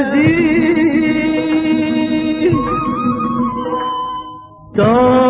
کردی. تا